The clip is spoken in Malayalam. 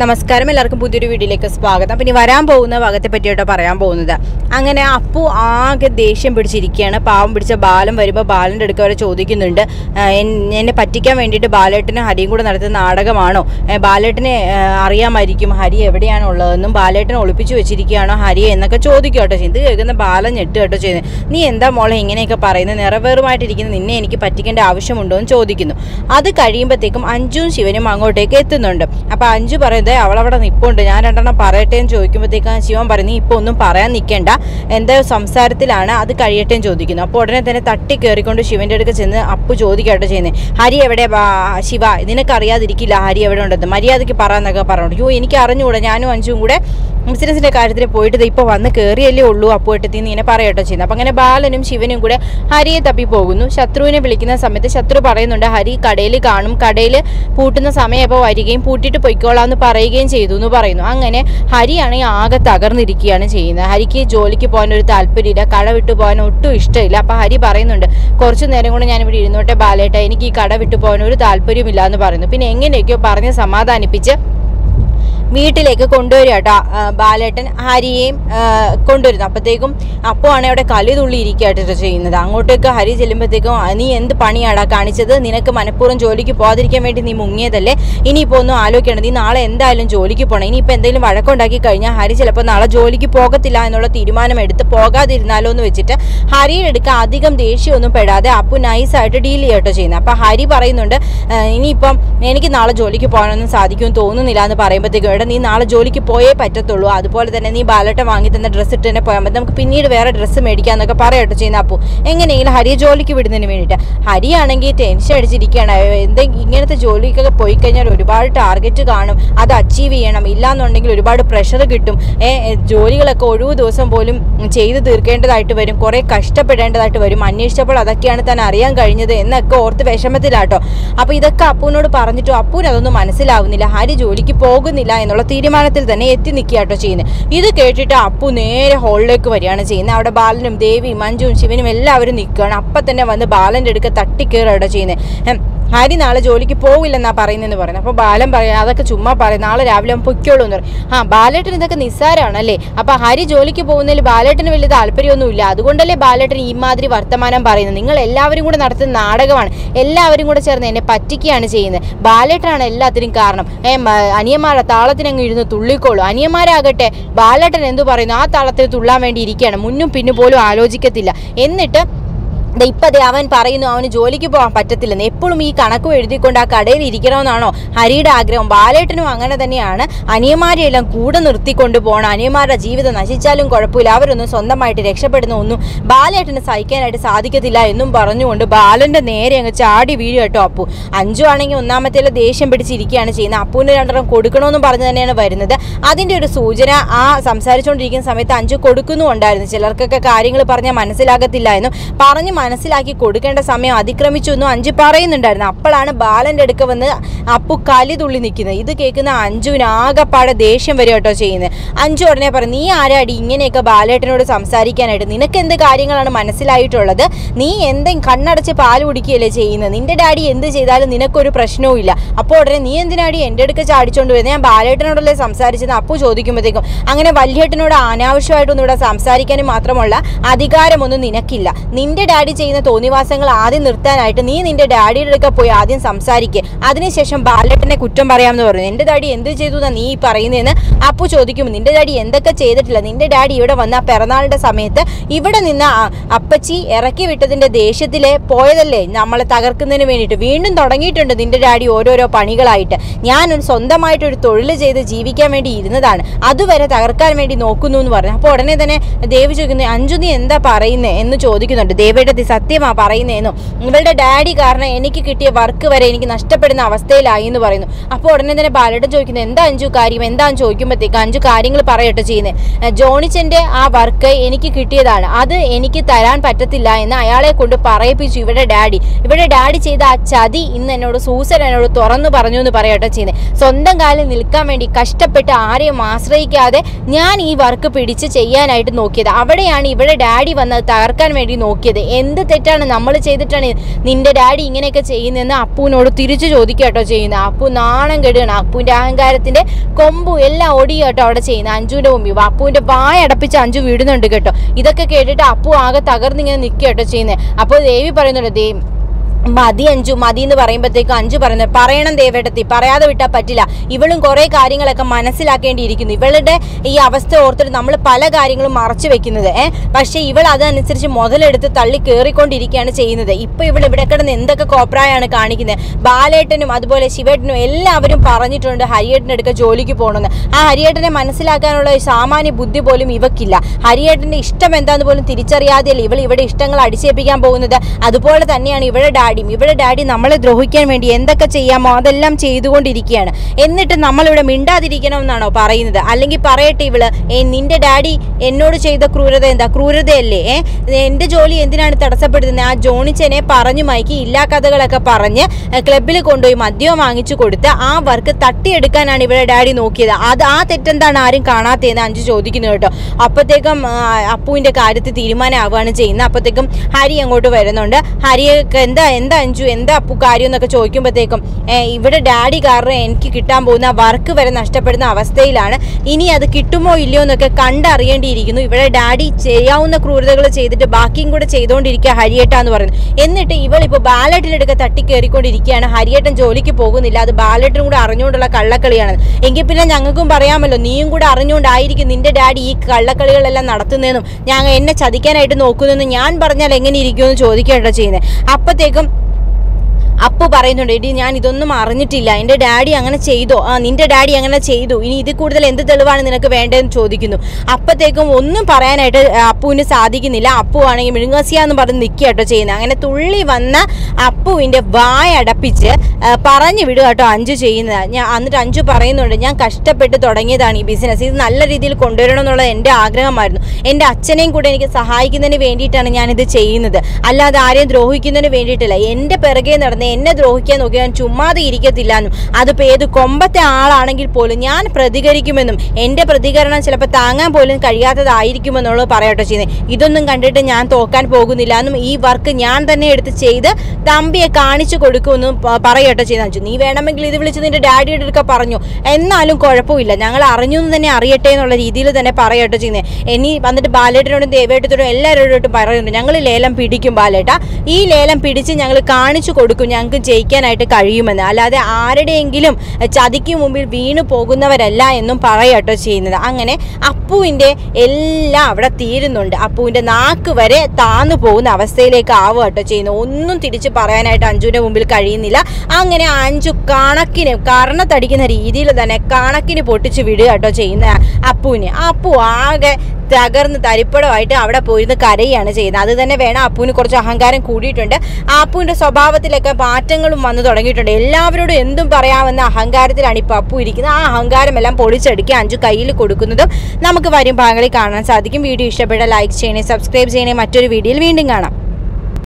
നമസ്കാരം. എല്ലാവർക്കും പുതിയൊരു വീഡിയോയിലേക്ക് സ്വാഗതം. പിന്നെ വരാൻ പോകുന്ന ഭാഗത്തെ പറ്റിയിട്ടോ പറയാൻ പോകുന്നത്. അങ്ങനെ അപ്പു ആകെ ദേഷ്യം പിടിച്ചിരിക്കുകയാണ്. പാവം പിടിച്ച ബാലം വരുമ്പോൾ ബാലന്റെ അടുക്ക വരെ ചോദിക്കുന്നുണ്ട് എന്നെ പറ്റിക്കാൻ വേണ്ടിയിട്ട് ബാലേട്ടനും ഹരിയും കൂടെ നടത്തുന്ന നാടകമാണോ? ബാലേട്ടനെ അറിയാമായിരിക്കും. ഹരി എവിടെയാണ് ഉള്ളതെന്നും ബാലേട്ടനെ ഒളിപ്പിച്ചു വെച്ചിരിക്കുകയാണോ? ഹരി എന്നൊക്കെ ചോദിക്കും കേട്ടോ ഇത് കേൾക്കുന്ന ബാലൻ ഞെട്ട് കേട്ടോ ചെയ്യുന്നത്. നീ എന്താ മോളെ ഇങ്ങനെയൊക്കെ പറയുന്നത്? നിറവേറുമായിട്ടിരിക്കുന്ന നിന്നെ എനിക്ക് പറ്റിക്കേണ്ട ആവശ്യമുണ്ടോ? എന്ന് ചോദിക്കുന്നു. അത് കഴിയുമ്പോഴത്തേക്കും അഞ്ചും ശിവനും അങ്ങോട്ടേക്ക് എത്തുന്നുണ്ട്. അപ്പോൾ അഞ്ചു പറയുന്നത് അവളവിടെ നിപ്പുണ്ട്. ഞാൻ രണ്ടെണ്ണം പറയട്ടെ എന്ന് ചോദിക്കുമ്പോഴത്തേക്കും ശിവൻ പറയും നീ ഇപ്പോൾ ഒന്നും പറയാൻ നിൽക്കേണ്ട എന്താ സംസാരത്തിലാണ് അത് കഴിയട്ടെ എന്ന് ചോദിക്കുന്നു. അപ്പോൾ ഉടനെ തന്നെ തട്ടി കയറിക്കൊണ്ട് ശിവന്റെ അടുക്ക് ചെന്ന് അപ്പു ചോദിക്കട്ടെ ചെയ്യുന്നത് ഹരി എവിടെ? ശിവ നിനക്കറിയാതിരിക്കില്ല ഹരി എവിടെ ഉണ്ടെന്ന്. മര്യാദയ്ക്ക് പറയാന്നൊക്കെ പറഞ്ഞു യോ എനിക്ക് അറിഞ്ഞുകൂടാ ഞാനും അഞ്ചും കൂടെ ബിസിനസിന്റെ കാര്യത്തിൽ പോയിട്ട് ഇപ്പോൾ വന്ന് കയറിയല്ലേ ഉള്ളൂ അപ്പുവട്ടത്തിൽ നിന്ന് ഇങ്ങനെ പറയട്ടോ ചെയ്യുന്നത് അപ്പം അങ്ങനെ ബാലനും ശിവനും കൂടെ ഹരിയെ തപ്പി പോകുന്നു. ശത്രുവിനെ വിളിക്കുന്ന സമയത്ത് ശത്രു പറയുന്നുണ്ട് ഹരി കടയിൽ കാണും. കടയിൽ പൂട്ടുന്ന സമയം അപ്പോൾ വരികയും പൂട്ടിയിട്ട് പൊയ്ക്കോളാം എന്ന് പറയുകയും ചെയ്തു എന്ന് പറയുന്നു. അങ്ങനെ ഹരിയാണെങ്കിൽ ആകെ തകർന്നിരിക്കുകയാണ് ചെയ്യുന്നത് ഹരിക്ക് ജോലിക്ക് പോകാൻ ഒരു താല്പര്യമില്ല കട വിട്ടു പോകാൻ ഒട്ടും ഇഷ്ടമില്ല. അപ്പം ഹരി പറയുന്നുണ്ട് കുറച്ച് നേരം കൂടെ ഞാനിവിടെ ഇരുന്നോട്ടെ ബാലേട്ട എനിക്ക് ഈ കട വിട്ടു പോകാൻ ഒരു താല്പര്യമില്ല എന്ന് പറയുന്നു. പിന്നെ എങ്ങനെയൊക്കെയോ പറഞ്ഞ് സമാധാനിപ്പിച്ച് വീട്ടിലേക്ക് കൊണ്ടുവരിക കേട്ടോ ബാലേട്ടൻ ഹരിയെയും കൊണ്ടുവരുന്നു. അപ്പോഴത്തേക്കും അപ്പോൾ ആണ് അവിടെ തുള്ളി ഇരിക്കുകയായിട്ട് ചെയ്യുന്നത്. അങ്ങോട്ടേക്ക് ഹരി ചെല്ലുമ്പോഴത്തേക്കും "ആ, നീ എന്ത് പണിയാടാ കാണിച്ചത്? നിനക്ക് മനഃപൂർവം ജോലിക്ക് പോകാതിരിക്കാൻ വേണ്ടി നീ മുങ്ങിയതല്ലേ? ഇനിയിപ്പോൾ ഒന്നും ആലോചിക്കണം നീ നാളെ എന്തായാലും ജോലിക്ക് പോകണം ഇനിയിപ്പോൾ എന്തെങ്കിലും വഴക്കുണ്ടാക്കി കഴിഞ്ഞാൽ ഹരി ചിലപ്പോൾ നാളെ ജോലിക്ക് പോകത്തില്ല എന്നുള്ള തീരുമാനം എടുത്ത് പോകാതിരുന്നാലോ എന്ന് വെച്ചിട്ട് ഹരിയുടെ അടുക്ക അധികം ദേഷ്യമൊന്നും പെടാതെ അപ്പു നൈസായിട്ട് ഡീൽ ചെയ്യട്ടോ ചെയ്യുന്നത് അപ്പോൾ ഹരി പറയുന്നുണ്ട് "ആ, ഇനിയിപ്പം എനിക്ക് നാളെ ജോലിക്ക് പോകാനൊന്നും സാധിക്കുമെന്ന് തോന്നുന്നില്ല എന്ന് പറയുമ്പോഴത്തേക്കും എടാ നീ നാളെ ജോലിക്ക് പോയേ പറ്റത്തുള്ളൂ. അതുപോലെ തന്നെ നീ ബാലട്ട വാങ്ങി തന്ന ഡ്രസ്സ് ഇട്ട് തന്നെ പോയാൽ മതി. നമുക്ക് പിന്നീട് വേറെ ഡ്രസ്സ് മേടിക്കാന്നൊക്കെ പറയട്ടോ ചെയ്യുന്ന അപ്പു. എങ്ങനെയെങ്കിലും ഹരിയെ ജോലിക്ക് വിടുന്നതിന് വേണ്ടിയിട്ട് ഹരിയാണെങ്കിൽ ടെൻഷൻ അടിച്ചിരിക്കുകയാണ്. എന്തെങ്കിലും ഇങ്ങനത്തെ ജോലിക്കൊക്കെ പോയി കഴിഞ്ഞാൽ ഒരുപാട് ടാർഗറ്റ് കാണും. അത് അച്ചീവ് ചെയ്യണം. ഇല്ലാന്നുണ്ടെങ്കിൽ ഒരുപാട് പ്രഷർ കിട്ടും. ജോലികളൊക്കെ ഒഴിവ് ദിവസം പോലും ചെയ്തു തീർക്കേണ്ടതായിട്ട് വരും. കുറേ കഷ്ടപ്പെടേണ്ടതായിട്ട് വരും. അന്വേഷിച്ചപ്പോൾ അതൊക്കെയാണ് താൻ അറിയാൻ കഴിഞ്ഞത് എന്നൊക്കെ ഓർത്ത് വിഷമത്തിലാട്ടോ അപ്പോൾ ഇതൊക്കെ അപ്പൂനോട് പറഞ്ഞിട്ടും അപ്പൂന് അതൊന്നും മനസ്സിലാവുന്നില്ല. ഹരി ജോലിക്ക് പോകുന്നില്ല എന്നുള്ള തീരുമാനത്തിൽ തന്നെ എത്തി നിൽക്കുകയാട്ടോ ചെയ്യുന്നത്. ഇത് കേട്ടിട്ട് അപ്പു നേരെ ഹോളിലേക്ക് വരികയാണ് ചെയ്യുന്നത്. അവിടെ ബാലനും ദേവിയും മഞ്ജുവും ശിവനും എല്ലാവരും നിൽക്കുകയാണ്. അപ്പം തന്നെ വന്ന് ബാലന്റെ അടുക്ക തട്ടിക്കയറുകയാട്ടോ ചെയ്യുന്നത്. ഹരി നാളെ ജോലിക്ക് പോവില്ലെന്നാ പറയുന്നതെന്ന് പറയുന്നത്. അപ്പോൾ ബാലൻ പറയാം അതൊക്കെ ചുമ്മാ പറയും നാളെ രാവിലെ അവൻ പൊയ്ക്കോളൂ എന്ന് പറയും. ആ ബാലേട്ടൻ ഇതൊക്കെ നിസ്സാരമാണല്ലേ അപ്പോൾ ഹരി ജോലിക്ക് പോകുന്നതിൽ ബാലേട്ടന് വലിയ താല്പര്യമൊന്നുമില്ല. അതുകൊണ്ടല്ലേ ബാലേട്ടൻ ഈ മാതിരി വർത്തമാനം പറയുന്നത്. നിങ്ങൾ എല്ലാവരും കൂടെ നടത്തുന്ന നാടകമാണ്. എല്ലാവരും കൂടെ ചേർന്ന് എന്നെ പറ്റിക്കുകയാണ് ചെയ്യുന്നത്. ബാലേട്ടനാണ് എല്ലാത്തിനും കാരണം. ഏ അനിയന്മാരെ താളത്തിനങ്ങ് ഇരുന്ന് തുള്ളിക്കോളൂ. അനിയന്മാരാകട്ടെ ബാലേട്ടൻ എന്തു പറയുന്നു? ആ താളത്തിൽ തുള്ളാൻ വേണ്ടി ഇരിക്കുകയാണ്. മുന്നും പിന്നും പോലും ആലോചിക്കത്തില്ല. എന്നിട്ട് ദേ ഇപ്പൊ ദേ അവൻ പറയുന്നു അവന് ജോലിക്ക് പോകാൻ പറ്റത്തില്ലെന്ന് എപ്പോഴും ഈ കണക്കും എഴുതിക്കൊണ്ട് ആ കടയിൽ ഇരിക്കണമെന്നാണോ? ഹരിയുടെ ആഗ്രഹം ബാലേട്ടനും അങ്ങനെ തന്നെയാണ്. അനിയന്മാരെ എല്ലാം കൂടെ നിർത്തിക്കൊണ്ട് പോകണം. അനിയന്മാരുടെ ജീവിതം നശിച്ചാലും കുഴപ്പമില്ല. അവരൊന്നും സ്വന്തമായിട്ട് രക്ഷപ്പെടുന്ന ഒന്നും ബാലേട്ടന് സഹിക്കാനായിട്ട് സാധിക്കത്തില്ല എന്നും പറഞ്ഞുകൊണ്ട് ബാലന്റെ നേരെ അങ്ങ് ചാടി വീഴും കേട്ടോ അപ്പു. അഞ്ചു ആണെങ്കിൽ ഒന്നാമത്തേലെ ദേഷ്യം പിടിച്ചിരിക്കുകയാണ് ചെയ്യുന്നത്. അപ്പുവിന് രണ്ടെണ്ണം കൊടുക്കണമെന്നും പറഞ്ഞു തന്നെയാണ് വരുന്നത്. അതിന്റെ ഒരു സൂചന ആ സംസാരിച്ചുകൊണ്ടിരിക്കുന്ന സമയത്ത് അഞ്ചു കൊടുക്കുന്നുണ്ടായിരുന്നു ചിലർക്കൊക്കെ കാര്യങ്ങൾ പറഞ്ഞാൽ മനസ്സിലാകത്തില്ല എന്നും പറഞ്ഞ് മനസ്സിലാക്കി കൊടുക്കേണ്ട സമയം അതിക്രമിച്ചു എന്നും അഞ്ചു പറയുന്നുണ്ടായിരുന്നു. അപ്പോഴാണ് ബാലന്റെ അടുക്ക വന്ന് അപ്പു കലി തുള്ളി നിൽക്കുന്നത്. ഇത് കേൾക്കുന്ന അഞ്ജുവിന് ആകെപ്പാടെ ദേഷ്യം വരും കേട്ടോ ചെയ്യുന്നത്. അഞ്ചു ഉടനെ പറഞ്ഞു നീ ആരാടി? ഇങ്ങനെയൊക്കെ ബാലേട്ടനോട് സംസാരിക്കാനായിട്ട് നിനക്ക് എന്ത് കാര്യങ്ങളാണ് മനസ്സിലായിട്ടുള്ളത്? നീ എന്തെങ്കിലും കണ്ണടച്ച് പാൽ കുടിക്കുകയല്ലേ ചെയ്യുന്നത്? നിന്റെ ഡാഡി എന്ത് ചെയ്താലും നിനക്കൊരു പ്രശ്നവും ഇല്ല. അപ്പോൾ ഉടനെ നീ എന്തിനാടി എന്റെ അടുക്ക ചാടിച്ചോണ്ട് വരുന്നത്? ഞാൻ ബാലേട്ടനോടല്ലേ സംസാരിച്ചത്? അപ്പു ചോദിക്കുമ്പോഴത്തേക്കും അങ്ങനെ വല്യേട്ടനോട് അനാവശ്യമായിട്ടൊന്നും ഇവിടെ സംസാരിക്കാനും മാത്രമുള്ള അധികാരമൊന്നും നിനക്കില്ല. നിന്റെ ഡാഡി ചെയ്യുന്ന തോന്നിവാസങ്ങൾ ആദ്യം നിർത്താനായിട്ട് നീ നിന്റെ ഡാഡിയുടെ അടുക്ക പോയി ആദ്യം സംസാരിക്കുക അതിനുശേഷം ബാലേട്ടനെ കുറ്റം പറയാമെന്ന് പറഞ്ഞു. നിന്റെ ഡാഡി എന്ത് ചെയ്തു എന്നാ നീ പറയുന്നതെന്ന് അപ്പു ചോദിക്കും. നിന്റെ ഡാഡി എന്തൊക്കെ ചെയ്തിട്ടില്ല? നിന്റെ ഡാഡി ഇവിടെ വന്ന ആ പിറന്നാളിന്റെ സമയത്ത് ഇവിടെ നിന്ന് അപ്പച്ചി ഇറക്കി വിട്ടതിന്റെ ദേഷ്യത്തിലെ പോയതല്ലേ നമ്മളെ തകർക്കുന്നതിന് വേണ്ടിയിട്ട്. വീണ്ടും തുടങ്ങിയിട്ടുണ്ട് നിന്റെ ഡാഡി ഓരോരോ പണികളായിട്ട്. ഞാൻ സ്വന്തമായിട്ടൊരു തൊഴിൽ ചെയ്ത് ജീവിക്കാൻ വേണ്ടി ഇരുന്നതാണ്. അതുവരെ തകർക്കാൻ വേണ്ടി നോക്കുന്നു എന്ന് പറഞ്ഞു. അപ്പോൾ ഉടനെ തന്നെ ദേവി ചോദിക്കുന്നത് അഞ്ജു നീ എന്താ പറയുന്നത് എന്ന് ചോദിക്കുന്നുണ്ട്. ദേവിയുടെ ദി സത്യമാണ് പറയുന്നതെന്നും ഇവളുടെ ഡാഡി കാരണം എനിക്ക് കിട്ടിയ വർക്ക് വരെ എനിക്ക് നഷ്ടപ്പെടുന്ന അവസ്ഥയിലായി എന്ന് പറയുന്നു. അപ്പോൾ ഉടനെ തന്നെ ബാലയുടെ ചോദിക്കുന്നത് എന്താ അഞ്ചു കാര്യം? എന്താന്ന് ചോദിക്കുമ്പോഴത്തേക്ക് അഞ്ചു കാര്യങ്ങൾ പറയട്ടെ ചെയ്യുന്നത് ജോണിച്ചന്റെ ആ വർക്ക് എനിക്ക് കിട്ടിയതാണ്. അത് എനിക്ക് തരാൻ പറ്റത്തില്ല എന്ന് അയാളെ കൊണ്ട് പറയിപ്പിച്ചു ഇവിടെ ഡാഡി. ഇവിടെ ഡാഡി ചെയ്ത ആ ചതി ഇന്ന് എന്നോട് സൂസൻ എന്നോട് തുറന്നു പറഞ്ഞു എന്ന് പറയട്ടെ ചെയ്യുന്നത് സ്വന്തം കാലിൽ നിൽക്കാൻ വേണ്ടി കഷ്ടപ്പെട്ട് ആരെയും ആശ്രയിക്കാതെ ഞാൻ ഈ വർക്ക് പിടിച്ച് ചെയ്യാനായിട്ട് നോക്കിയത്. അവിടെയാണ് ഇവിടെ ഡാഡി വന്നത് തകർക്കാൻ വേണ്ടി നോക്കിയത്. എന്ത് തെറ്റാണ് നമ്മൾ ചെയ്തിട്ടാണ് നിന്റെ ഡാഡി ഇങ്ങനെയൊക്കെ ചെയ്യുന്നതെന്ന് അപ്പുവിനോട് തിരിച്ചു ചോദിക്കുക കേട്ടോ ചെയ്യുന്നത്. അപ്പു നാണം കെടുകയാണ്. അപ്പുവിന്റെ അഹങ്കാരത്തിന്റെ കൊമ്പും എല്ലാം ഒടിയ കേട്ടോ അവിടെ ചെയ്യുന്നത്. അഞ്ചുവിന്റെ മുമ്പിൽ. അപ്പുവിന്റെ വായ അടപ്പിച്ച് അഞ്ചു വീടുന്നുണ്ട് കേട്ടോ. ഇതൊക്കെ കേട്ടിട്ട് അപ്പു ആകെ തകർന്നിങ്ങനെ നിൽക്കുക കേട്ടോ ചെയ്യുന്നത്. അപ്പോൾ ദേവി പറയുന്നുണ്ട് ദേ മതി അഞ്ചു മതി എന്ന് പറയുമ്പോഴത്തേക്കും അഞ്ചു പറയുന്നത് പറയണം ദേവേട്ടത്തി പറയാതെ വിട്ടാൽ പറ്റില്ല. ഇവളും കുറേ കാര്യങ്ങളൊക്കെ മനസ്സിലാക്കേണ്ടിയിരിക്കുന്നു. ഇവളുടെ ഈ അവസ്ഥ ഓർത്തിട്ട് നമ്മൾ പല കാര്യങ്ങളും മറച്ചു വെക്കുന്നത് പക്ഷേ ഇവൾ അതനുസരിച്ച് മുതലെടുത്ത് തള്ളി കയറിക്കൊണ്ടിരിക്കുകയാണ് ചെയ്യുന്നത്. ഇപ്പൊ ഇവൾ ഇവിടെ കിടന്ന് എന്തൊക്കെ കോപ്രായാണ് കാണിക്കുന്നത്? ബാലേട്ടനും അതുപോലെ ശിവേട്ടനും എല്ലാവരും പറഞ്ഞിട്ടുണ്ട് ഹരിയേട്ടന്റെ അടുക്ക ജോലിക്ക് പോകണമെന്ന്. ആ ഹരിയേട്ടനെ മനസ്സിലാക്കാനുള്ള സാമാന്യ ബുദ്ധി പോലും ഇവക്കില്ല. ഹരിയേട്ടന്റെ ഇഷ്ടം എന്താന്ന് പോലും തിരിച്ചറിയാതെയല്ല ഇവൾ ഇവിടെ ഇഷ്ടങ്ങൾ അടിച്ചേൽപ്പിക്കാൻ പോകുന്നത്? അതുപോലെ തന്നെയാണ് ഇവളുടെ ഡാഡിയും ഇവിടെ ഡാഡി നമ്മളെ ദ്രോഹിക്കാൻ വേണ്ടി എന്തൊക്കെ ചെയ്യാമോ അതെല്ലാം ചെയ്തുകൊണ്ടിരിക്കുകയാണ്. എന്നിട്ട് നമ്മളിവിടെ മിണ്ടാതിരിക്കണമെന്നാണോ പറയുന്നത്? അല്ലെങ്കിൽ പറയട്ടെ ഇവൾ ഏ നിന്റെ ഡാഡി എന്നോട് ചെയ്ത ക്രൂരത എന്താ? ക്രൂരതയല്ലേ? എന്റെ ജോലി എന്തിനാണ് തടസ്സപ്പെടുത്തുന്നത്? ആ ജോണിച്ചനെ പറഞ്ഞു മയക്കി ഇല്ലാ കഥകളൊക്കെ പറഞ്ഞ് ക്ലബിൽ കൊണ്ടുപോയി മദ്യം വാങ്ങിച്ചു കൊടുത്ത് ആ വർക്ക് തട്ടിയെടുക്കാനാണ് ഇവിടെ ഡാഡി നോക്കിയത്. അത് ആ തെറ്റെന്താണ് ആരും കാണാത്തതെന്ന് അഞ്ചു ചോദിക്കുന്നത് കേട്ടോ. അപ്പോഴത്തേക്കും അപ്പുവിന്റെ കാര്യത്തിൽ തീരുമാനമാവുകയാണ് ചെയ്യുന്നത്. അപ്പോഴത്തേക്കും ഹരി അങ്ങോട്ട് വരുന്നുണ്ട്. ഹരിയൊക്കെ എന്താ എന്താ അഞ്ചു എന്താ അപ്പു കാര്യം എന്നൊക്കെ ചോദിക്കുമ്പോഴത്തേക്കും ഇവിടെ ഡാഡി കാരണം എനിക്ക് കിട്ടാൻ പോകുന്ന വർക്ക് വരെ നഷ്ടപ്പെടുന്ന അവസ്ഥയിലാണ്. ഇനി അത് കിട്ടുമോ ഇല്ലയോ എന്നൊക്കെ കണ്ടറിയേണ്ടിയിരിക്കുന്നു. ഇവിടെ ഡാഡി ചെയ്യാവുന്ന ക്രൂരതകൾ ചെയ്തിട്ട് ബാക്കിയും കൂടെ ചെയ്തുകൊണ്ടിരിക്കുക ഹരിയേട്ട എന്ന് പറയുന്നു എന്നിട്ട് ഇവൾ ഇപ്പോൾ ബാലറ്റിലെടുക്കെ തട്ടി കയറിക്കൊണ്ടിരിക്കുകയാണ് ഹരിയേട്ടൻ ജോലിക്ക് പോകുന്നില്ല. അത് ബാലറ്റിനും കൂടെ അറിഞ്ഞുകൊണ്ടുള്ള കള്ളക്കളിയാണ്. എങ്കിൽ പിന്നെ ഞങ്ങൾക്കും പറയാമല്ലോ നീയും കൂടെ അറിഞ്ഞുകൊണ്ടായിരിക്കും നിന്റെ ഡാഡി ഈ കള്ളക്കളികളെല്ലാം നടത്തുന്നതെന്നും ഞങ്ങൾ എന്നെ ചതിക്കാനായിട്ട് നോക്കുന്നതെന്ന് ഞാൻ പറഞ്ഞാൽ എങ്ങനെ ഇരിക്കുമെന്ന് ചോദിക്കുകയാണ് ചെയ്യുന്നത് അപ്പോഴത്തേക്കും അപ്പു പറയുന്നുണ്ട് എടി ഞാൻ ഇതൊന്നും അറിഞ്ഞിട്ടില്ല. എന്റെ ഡാഡി അങ്ങനെ ചെയ്തോ? ആ നിന്റെ ഡാഡി അങ്ങനെ ചെയ്തു. ഇനി ഇത് കൂടുതൽ എന്ത് തെളിവാണ് നിനക്ക് വേണ്ടതെന്ന് ചോദിക്കുന്നു. അപ്പത്തേക്കും ഒന്നും പറയാനായിട്ട് അപ്പുവിന് സാധിക്കുന്നില്ല. അപ്പു ആണെങ്കിൽ മിഴുങ്ങസിയ എന്ന് പറഞ്ഞ് നിൽക്കുക കേട്ടോ ചെയ്യുന്നത്. അങ്ങനെ തുള്ളി വന്ന അപ്പുവിന്റെ വായ അടപ്പിച്ച് പറഞ്ഞു വിടുക കേട്ടോ അഞ്ചു ചെയ്യുന്നത്. ഞാൻ എന്നിട്ട് അഞ്ചു പറയുന്നുണ്ട് ഞാൻ കഷ്ടപ്പെട്ട് തുടങ്ങിയതാണ് ഈ ബിസിനസ്. ഇത് നല്ല രീതിയിൽ കൊണ്ടുവരണം എന്നുള്ളത് എന്റെ ആഗ്രഹമായിരുന്നു. എന്റെ അച്ഛനെയും കൂടെ എനിക്ക് സഹായിക്കുന്നതിന് വേണ്ടിയിട്ടാണ് ഞാനിത് ചെയ്യുന്നത്. അല്ലാതെ ആരെയും ദ്രോഹിക്കുന്നതിന് വേണ്ടിയിട്ടില്ല. എന്റെ പിറകെ നടന്ന് എന്നെ ദ്രോഹിക്കാൻ നോക്കി ഞാൻ ചുമ്മാതെ ഇരിക്കത്തില്ല എന്നും അതിപ്പോൾ ഏത് കൊമ്പത്തെ ആളാണെങ്കിൽ പോലും ഞാൻ പ്രതികരിക്കുമെന്നും എന്റെ പ്രതികരണം ചിലപ്പോൾ താങ്ങാൻ പോലും കഴിയാത്തതായിരിക്കുമെന്നുള്ളത് പറയട്ടോ ചെയ്യുന്നത് ഇതൊന്നും കണ്ടിട്ട് ഞാൻ തോക്കാൻ പോകുന്നില്ല എന്നും ഈ വർക്ക് ഞാൻ തന്നെ എടുത്ത് ചെയ്ത് തമ്പിയെ കാണിച്ചു കൊടുക്കുമെന്നും പറയട്ടെ പറയട്ടോ ചെയ്യുന്ന നീ വേണമെങ്കിൽ ഇത് വിളിച്ച് നിന്റെ ഡാഡിയുടെ അടുക്ക പറഞ്ഞു. എന്നാലും കുഴപ്പമില്ല. ഞങ്ങൾ അറിഞ്ഞു എന്ന് തന്നെ അറിയട്ടെ എന്നുള്ള രീതിയിൽ തന്നെ പറയട്ടോ ചെയ്യുന്നത് ഇനി വന്നിട്ട് ബാലേട്ടനോടും ദേവേട്ടത്തോടും എല്ലാവരോടും പറയുന്നുണ്ട്. ഞങ്ങൾ ലേലം പിടിക്കും ബാലേട്ട. ഈ ലേലം പിടിച്ച് ഞങ്ങൾ കാണിച്ചു കൊടുക്കും ഞങ്ങൾക്ക് ജയിക്കാനായിട്ട് കഴിയുമെന്ന്. അല്ലാതെ ആരുടെയെങ്കിലും ചതിക്ക് മുമ്പിൽ വീണു പോകുന്നവരല്ല എന്നും പറയട്ടോ ചെയ്യുന്നത്. അങ്ങനെ അപ്പുവിന്റെ എല്ലാം അവിടെ തീരുന്നുണ്ട്. അപ്പുവിന്റെ നാക്ക് വരെ താന്നു പോകുന്ന അവസ്ഥയിലേക്ക് ആവുക കേട്ടോ ചെയ്യുന്നത്. ഒന്നും തിരിച്ച് പറയാനായിട്ട് അഞ്ജുവിന്റെ മുമ്പിൽ കഴിയുന്നില്ല. അങ്ങനെ അഞ്ചു കണക്കിന് കർണത്തടിക്കുന്ന രീതിയിൽ തന്നെ കണക്കിന് പൊട്ടിച്ച് വിടുക കേട്ടോ ചെയ്യുന്ന അപ്പുവിനെ. അപ്പു ആകെ തകർന്ന് തരിപ്പടമായിട്ട് അവിടെ പോയിരുന്ന് കരയാണ് ചെയ്യുന്നത്. അത് തന്നെ വേണം അപ്പുവിന് കുറച്ച് അഹങ്കാരം കൂടിയിട്ടുണ്ട്. അപ്പുവിന്റെ സ്വഭാവത്തിലൊക്കെ മാറ്റങ്ങളും വന്നു തുടങ്ങിയിട്ടുണ്ട്. എല്ലാവരോടും എന്തും പറയാമെന്ന അഹങ്കാരത്തിലാണ് ഇപ്പോൾ അപ്പു ഇരിക്കുന്നത്. ആ അഹങ്കാരമെല്ലാം പൊളിച്ചെടുക്കുക അഞ്ചു കയ്യിൽ കൊടുക്കുന്നതും നമുക്ക് വരും ഭാഗങ്ങളിൽ കാണാൻ സാധിക്കും. വീഡിയോ ഇഷ്ടപ്പെട്ട ലൈക്ക് ചെയ്യണേ സബ്സ്ക്രൈബ് ചെയ്യണേ. മറ്റൊരു വീഡിയോയിൽ വീണ്ടും കാണാം.